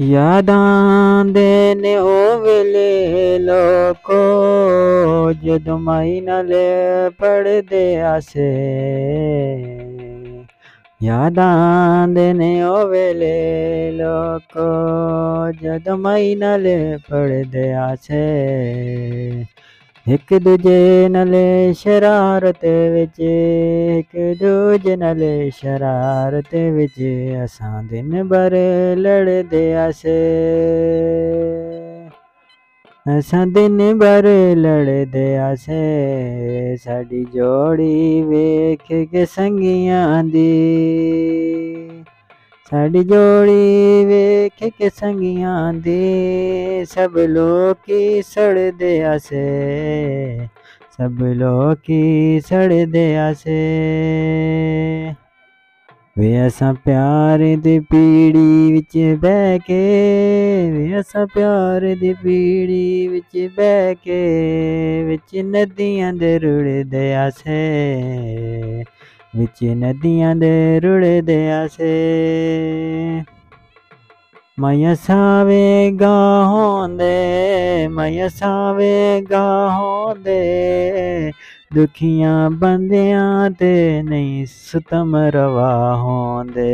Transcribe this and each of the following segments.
ਯਾਦਾਂ ਦੇ ਨੇ ਉਹ ਵੇਲੇ ਲੋਕੋ, ਜਦੋਂ ਮਾਈ ਨਾਲ ਪੜਦੇ ਆਸੇ। ਯਾਦਾਂ ਦੇ ਨੇ ਉਹ ਵੇਲੇ ਲੋਕੋ, ਜਦੋਂ ਮਾਈ ਨਾਲ ਪੜਦੇ ਆਸੇ। ਇੱਕ ਦੂਜੇ ਨਾਲ ਸ਼ਰਾਰਤ ਵਿੱਚ, ਇੱਕ ਦੂਜੇ ਨਾਲ ਸ਼ਰਾਰਤ ਵਿੱਚ ਅਸਾਂ ਦਿਨ ਭਰ ਲੜਦੇ ਆਸੇ। ਅਸਾਂ ਦਿਨ ਭਰ ਲੜਦੇ ਆਸੇ। ਸਾਡੀ ਜੋੜੀ ਵੇਖ ਕੇ ਸੰਗੀਆਂ ਦੀ ਸਾਡੀ ਜੋੜੀ ਵੇਖ ਕੇ ਸੰਗੀਆਂ ਦੀ ਸਭ ਲੋਕੀ ਸੜਦੇ ਆਸੇ, ਸਭ ਲੋਕੀ ਸੜਦੇ ਆਸੇ। ਵੇ ਅਸਾਂ ਪਿਆਰ ਦੀ ਪੀੜੀ ਵਿੱਚ ਬਹਿ ਕੇ, ਵੇ ਅਸਾਂ ਪਿਆਰ ਦੀ ਪੀੜੀ ਵਿੱਚ ਬਹਿ ਕੇ, ਵਿੱਚ ਨਦੀਆਂ ਦੇ ਰੁੜਦੇ ਆਸੇ। ਵਿੱਚ ਨਦੀਆਂ ਦੇ ਰੁੜਦੇ ਆਸੇ ਮਾਇਆ ਸਾਵੇਗਾ ਹੋਂਦੇ ਮਾਇਆ ਸਾਵੇਗਾ ਹੋਂਦੇ ਦੁਖੀਆਂ ਬੰਦਿਆਂ ਤੇ ਨਹੀਂ ਸਤਮ ਰਵਾ ਹੋਂਦੇ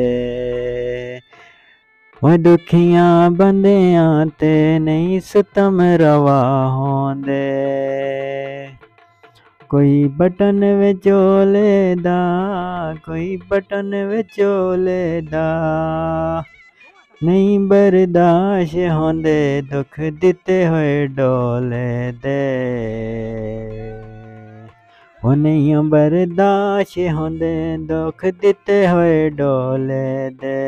ਉਹ ਦੁਖੀਆਂ ਬੰਦਿਆਂ ਤੇ ਨਹੀਂ ਸਤਮ ਰਵਾ ਹੋਂਦੇ ਕੋਈ ਬਟਨ ਵਿਚੋਲੇ ਦਾ ਕੋਈ ਬਟਨ ਵਿਚੋਲੇ ਦਾ ਨਹੀਂ ਬਰਦਾਸ਼ ਹੁੰਦੇ ਦੁੱਖ ਦਿੱਤੇ ਹੋਏ ਡੋਲੇ ਦੇ ਉਹ ਨਹੀਂ ਬਰਦਾਸ਼ ਹੁੰਦੇ ਦੁੱਖ ਦਿੱਤੇ ਹੋਏ ਡੋਲੇ ਦੇ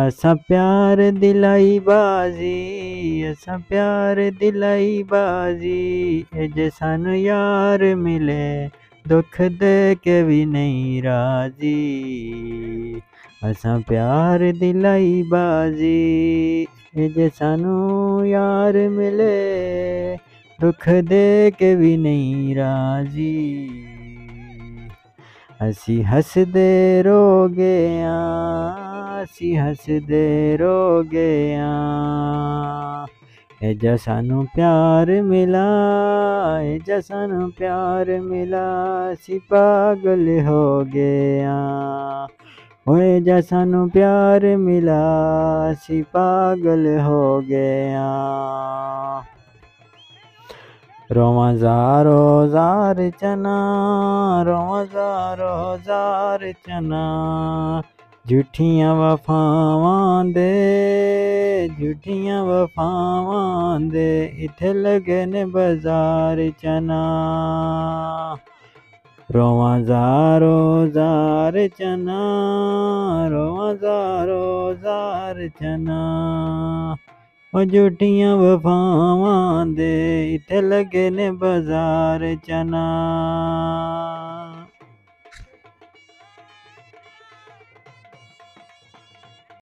असा प्यार दिलाई बाजी, असा प्यार दिलाई बाजी जे सानू यार मिले, दुख दे भी नहीं राज़ी। असा प्यार दिलाई बाजी जे सानू यार मिले, दुख दे के भी नहीं राज़ी। असी हसदे रोगे आ ਅਸੀਂ ਹੱਸਦੇ ਰੋ ਗਏ ਆਂ ਇਹ ਜਾ ਸਾਨੂੰ ਪਿਆਰ ਮਿਲਾ ਇਹ ਜਾ ਸਾਨੂੰ ਪਿਆਰ ਮਿਲਾ ਅਸੀਂ ਪਾਗਲ ਹੋ ਗਏ ਆਂ ਓਏ ਜਾ ਸਾਨੂੰ ਪਿਆਰ ਮਿਲਾ ਅਸੀਂ ਪਾਗਲ ਹੋ ਗਏ ਆਂ ਰੋਵਾਂ ਜ਼ਾਰੋ ਜ਼ਾਰ ਚਨਾ ਰੋਵਾਂ ਜ਼ਾਰੋ ਜ਼ਾਰ ਚਨਾ ਝੂਠੀਆਂ ਵਫਾਵਾਂ ਦੇ ਝੂਠੀਆਂ ਵਫਾਵਾਂ ਦੇ ਇੱਥੇ ਲਗੇ ਨੇ ਬਾਜ਼ਾਰ ਚਨਾ ਰੋਵਾਂ ਜ਼ਾਰੋ ਜ਼ਾਰ ਚਨਾ ਰੋਵਾਂ ਜ਼ਾਰੋ ਜ਼ਾਰ ਚਨਾ ਉਹ ਝੂਠੀਆਂ ਵਫਾਵਾਂ ਦੇ ਇੱਥੇ ਲੱਗੇ ਨੇ ਬਾਜ਼ਾਰ ਚਨਾ